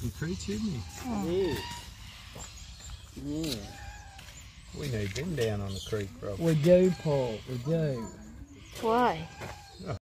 fucking creature, isn't he? Yeah. Yeah. We need them down on the creek, bro. We do, Paul. We do. Why?